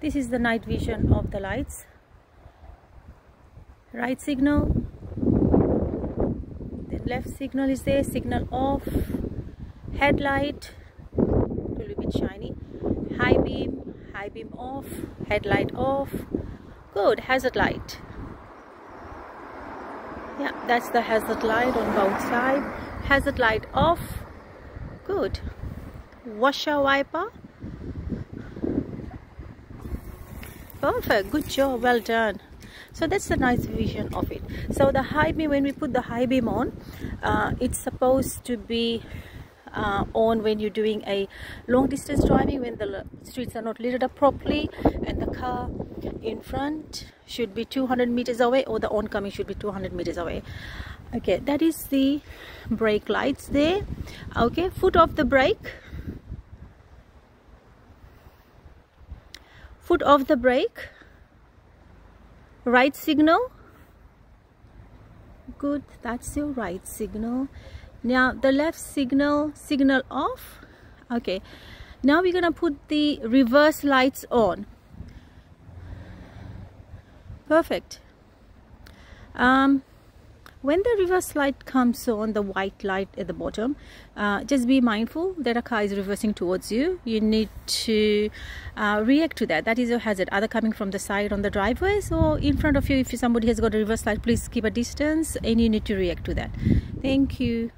this is the night vision of the lights. Right signal. The left signal is there. Signal off headlight. A little bit shiny. High beam. High beam off. Headlight off. Good. Hazard light. Yeah that's the hazard light on both sides hazard light off. Good. Washer wiper perfect good job well done. So that's the nice vision of it. So the high beam when we put the high beam on uh, it's supposed to be uh, on when you're doing a long distance driving when the streets are not lit up properly and the car in front should be 200 meters away or the oncoming should be 200 meters away. Okay that is the brake lights there. Okay foot of the brake foot of the brake. Right signal. Good that's your right signal. Now the left signal signal off. Okay. Now we're gonna put the reverse lights on. Perfect. Um, when the reverse light comes on the white light at the bottom uh, just be mindful that a car is reversing towards you. You need to uh, react to that. That is your hazard either coming from the side on the driveways or in front of you. If somebody has got a reverse light please keep a distance and you need to react to that. Thank you